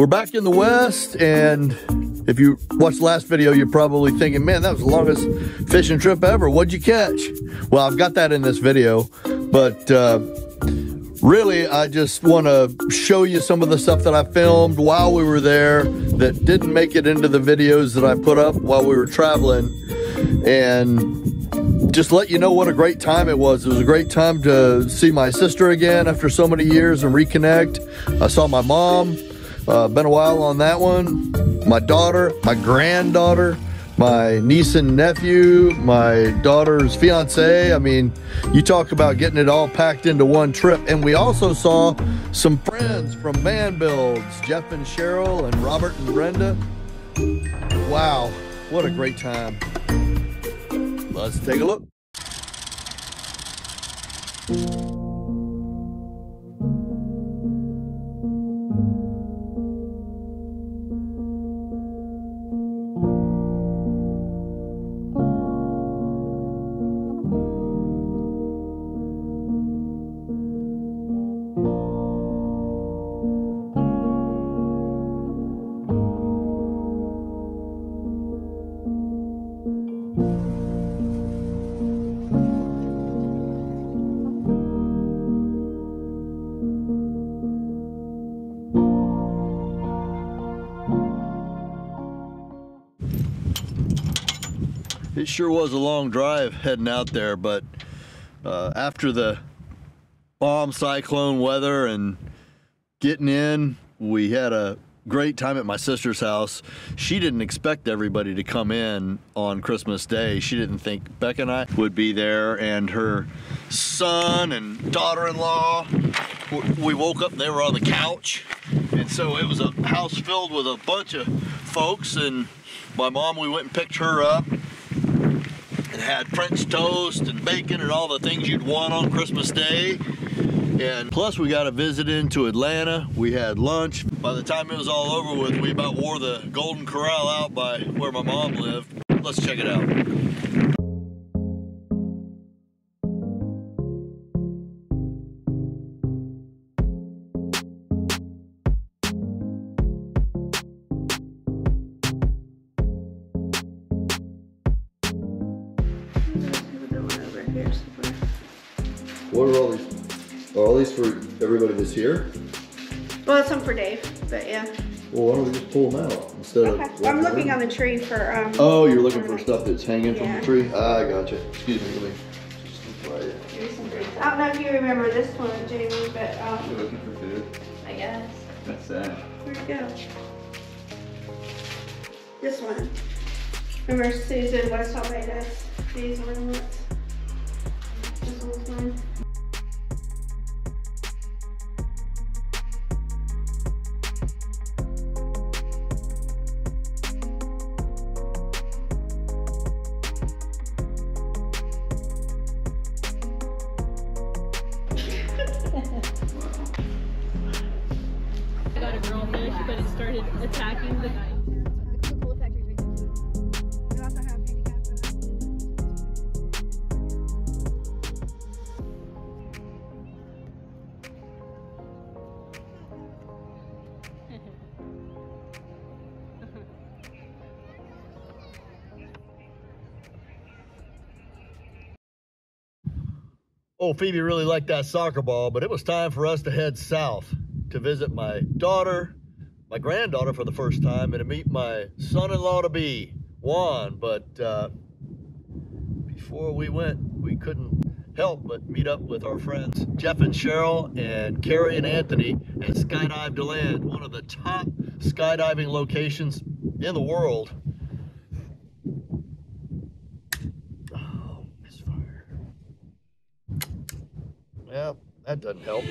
We're back in the West, and if you watched the last video, you're probably thinking, man, that was the longest fishing trip ever. What'd you catch? Well, I've got that in this video, but uh, really, I just want to show you some of the stuff that I filmed while we were there that didn't make it into the videos that I put up while we were traveling. And just let you know what a great time it was. It was a great time to see my sister again after so many years and reconnect. I saw my mom. Uh, been a while on that one. My daughter, my granddaughter, my niece and nephew, my daughter's fiance. I mean, you talk about getting it all packed into one trip. And we also saw some friends from Man Builds, Jeff and Cheryl and Robert and Brenda. Wow, what a great time. Let's take a look. It sure was a long drive heading out there, but uh, after the bomb cyclone weather and getting in, we had a great time at my sister's house. She didn't expect everybody to come in on Christmas Day. She didn't think Beck and I would be there, and her son and daughter-in-law. We woke up they were on the couch, and so it was a house filled with a bunch of folks. And my mom, we went and picked her up and had French toast and bacon and all the things you'd want on Christmas Day. And plus we got a visit into Atlanta. We had lunch. By the time it was all over with, we about wore the Golden Corral out by where my mom lived. Let's check it out. These for everybody that's here? Well, some for Dave, but yeah. Well, why don't we just pull them out instead Okay. of? I'm looking on the tree for, um. Oh, you're looking for stuff that's hanging from the tree? Ah, I gotcha. Excuse me, let me just look right here. Here's some. I don't know if you remember this one, Jamie, but, You're um, looking for food? I guess. That's that? Where'd it go? This one. Remember Susan West Albedo? These ornaments? But it started attacking the. Oh, Phoebe really liked that soccer ball, but it was time for us to head south to visit my daughter, my granddaughter for the first time, and to meet my son-in-law to be, Juan. But uh, before we went, we couldn't help but meet up with our friends Jeff and Cheryl and Carrie and Anthony at Skydive DeLand, one of the top skydiving locations in the world. Oh, misfire. Well, that doesn't help.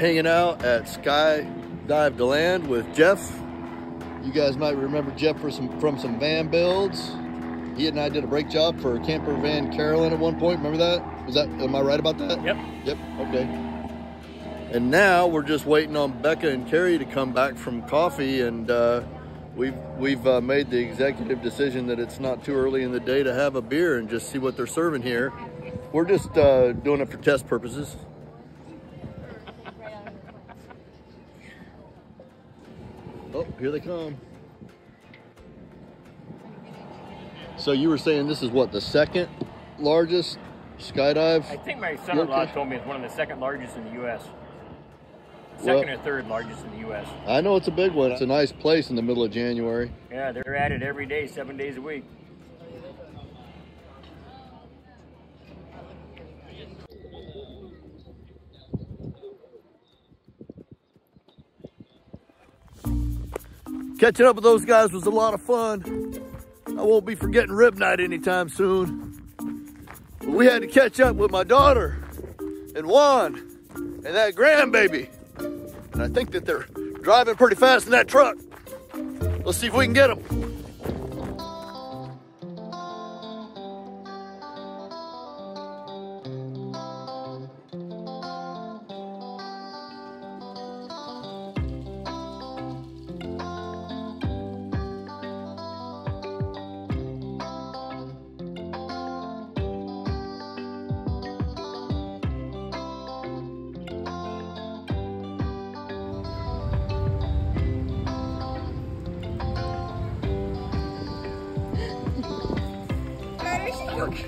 Hanging out at Sky Dive to Land with Jeff You guys might remember Jeff for some, from some van builds. He and I did a brake job for Camper Van Carolyn at one point. Remember that? Was that? Am I right about that? Yep. Yep. Okay. And now we're just waiting on Becca and Carrie to come back from coffee, and uh, we've we've uh, made the executive decision that it's not too early in the day to have a beer and just see what they're serving here. We're just uh, doing it for test purposes. Oh, here they come. So you were saying this is what the second largest skydive? I think my son-in-law told me it's one of the second largest in the U.S. Well- Second or third largest in the U.S. I know it's a big one. It's a nice place in the middle of January. Yeah, they're at it every day, seven days a week. Catching up with those guys was a lot of fun. I won't be forgetting Rib Night anytime soon. But we had to catch up with my daughter and Juan and that grandbaby. And I think that they're driving pretty fast in that truck. Let's see if we can get them. She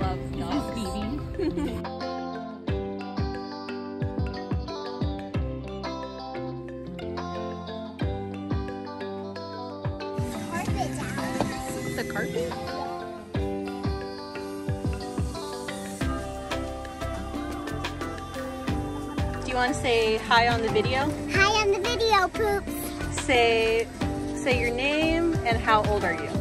loves dogs. The carpet? Do you want to say hi on the video? Hi on the video, poops. Say say your name and how old are you?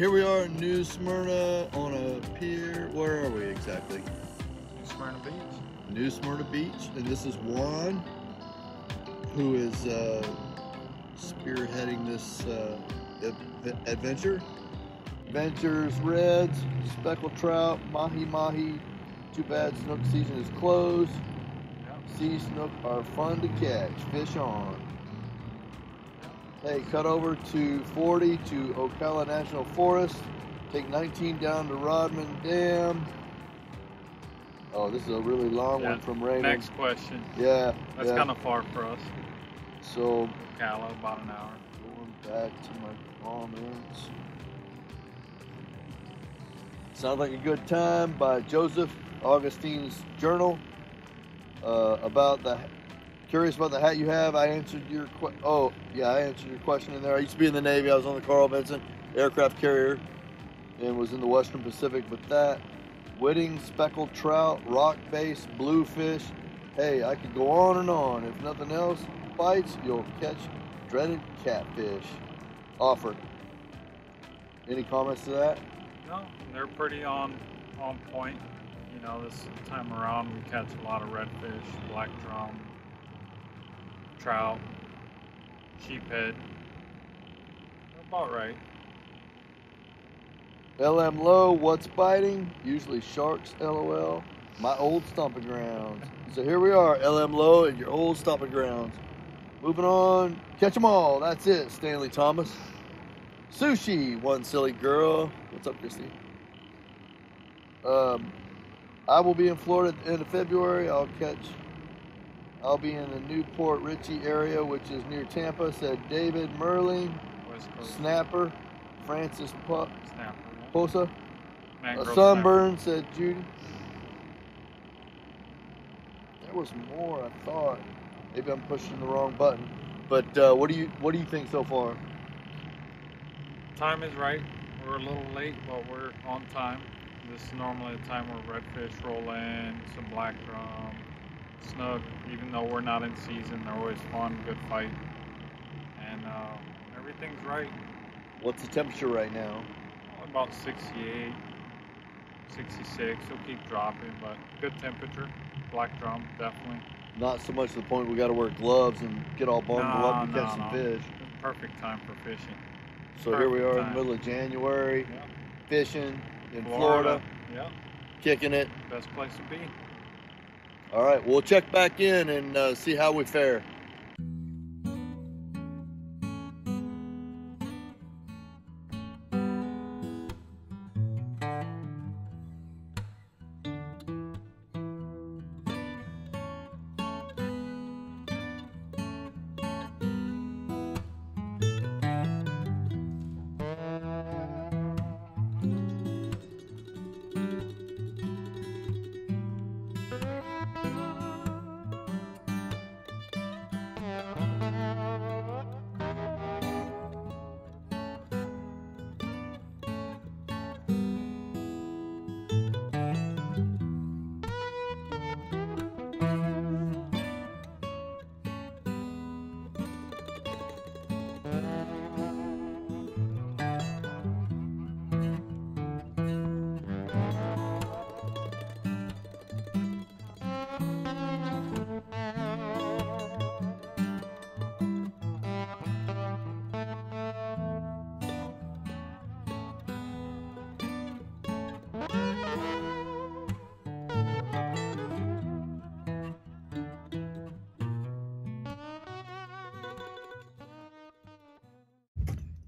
Here we are in New Smyrna on a pier. Where are we exactly? New Smyrna Beach. New Smyrna Beach, and this is Juan, who is uh, spearheading this uh, adventure. Ventures, reds, speckled trout, mahi mahi. Too bad snook season is closed. Sea snook are fun to catch. Fish on. Hey, cut over to 40 to Ocala National Forest. Take 19 down to Rodman Dam. Oh, this is a really long Yeah, one from Raymond. Next question. Yeah, That's yeah. kind of far for us. So Ocala, about an hour. going back to my comments. Sounds like a good time by Joseph Augustine's journal uh, about the curious about the hat you have. I answered your que- oh yeah I answered your question in there. I used to be in the Navy. I was on the Carl Vinson aircraft carrier and was in the Western Pacific with that. Whiting, speckled trout, rock bass, bluefish. Hey, I could go on and on. If nothing else bites, you'll catch dreaded catfish. Offer. Any comments to that? No, they're pretty on on point. You know, this time around we catch a lot of redfish, black drum, trout, sheephead. About right. LM Low, what's biting? Usually sharks, lol. My old stomping grounds. So here we are, LM Low at your old stomping grounds. Moving on, catch 'em all. That's it, Stanley Thomas. Sushi, one silly girl. What's up, Christy? Um, I will be in Florida at the end of February. I'll catch. I'll be in the New Port Richey area, which is near Tampa. Said David Coast Snapper, Francis Pu- snapper. Posa. A sunburn, said Judy. There was more, I thought. Maybe I'm pushing the wrong button. But uh, what do you what do you think so far? Time is right. We're a little late, but we're on time. This is normally the time where redfish roll in, some black drum, snook. Even though we're not in season, they're always fun, good fight, and uh, everything's right. What's the temperature right now? About 68, 66. It'll keep dropping, but good temperature. Black drum, definitely. Not so much to the point we got to wear gloves and get all bundled up No, catch some no. fish. Perfect time for fishing. So here we Perfect are in the middle of January, Yeah. fishing in Florida, Yeah, kicking it. best place to be. All right, we'll check back in and uh, see how we fare.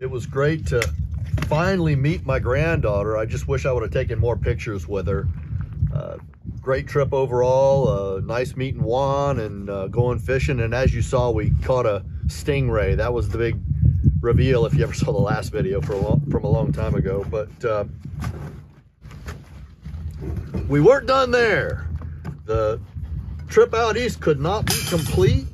It was great to finally meet my granddaughter. I just wish I would have taken more pictures with her. Uh, great trip overall. Uh, nice meeting Juan and uh, going fishing. And as you saw, we caught a stingray. That was the big reveal if you ever saw the last video a long, from a long time ago. But uh, we weren't done there. The trip out east could not be complete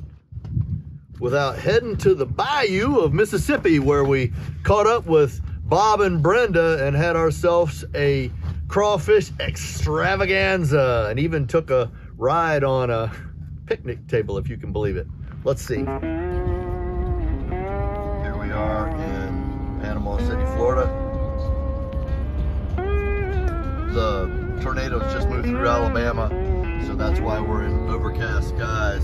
without heading to the bayou of Mississippi where we caught up with Bob and Brenda and had ourselves a crawfish extravaganza and even took a ride on a picnic table if you can believe it. Let's see. Here we are in Panama City, Florida. The tornadoes just moved through Alabama, so that's why we're in overcast skies.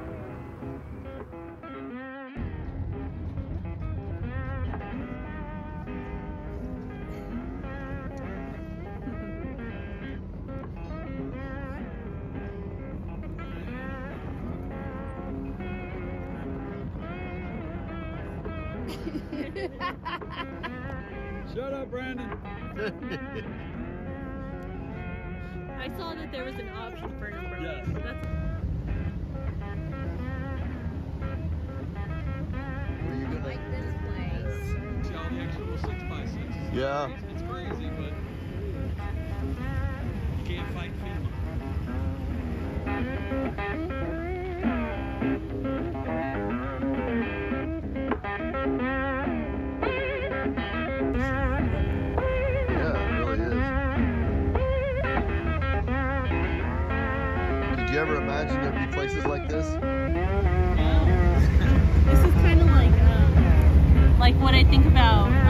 I saw that there was an option for an umbrella. Yes. so That's Were you gonna- See all the extra little six by sixes. Yeah. It's crazy, but you can't fight FEMA. Think about.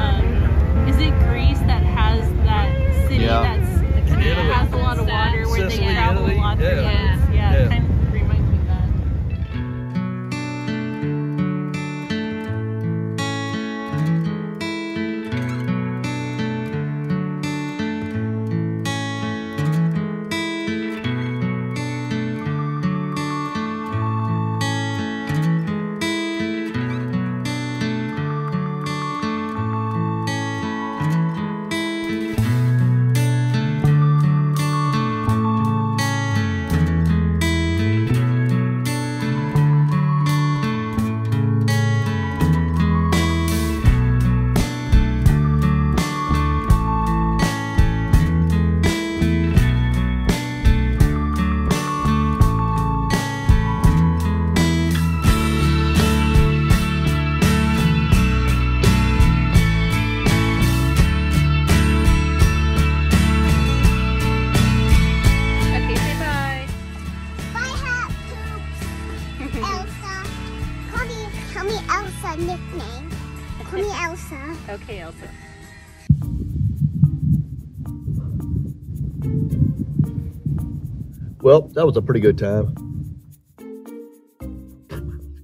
Well, that was a pretty good time.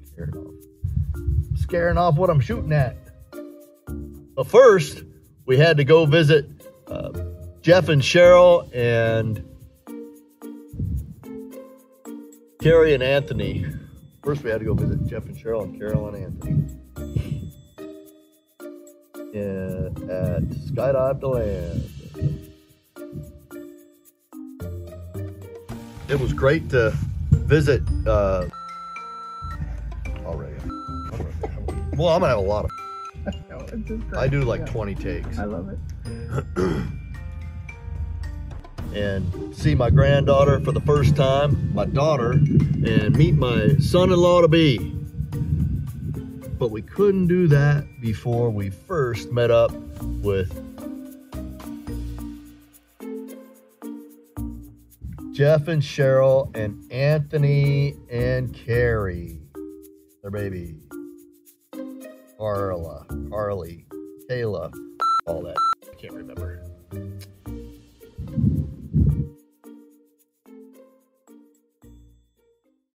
Scaring off. Scaring off what I'm shooting at. But first, we had to go visit uh, Jeff and Cheryl and Carrie and Anthony. First, we had to go visit Jeff and Cheryl and Carol and Anthony. And at Skydive DeLand. It was great to visit uh, already. Well, I'm gonna have a lot of. I do like 20 takes. I love it. and see my granddaughter for the first time, my daughter, and meet my son-in-law to be. But we couldn't do that before we first met up with Jeff and Cheryl and Anthony and Carrie, their baby. Carla, Carly, Kayla, all that. I can't remember.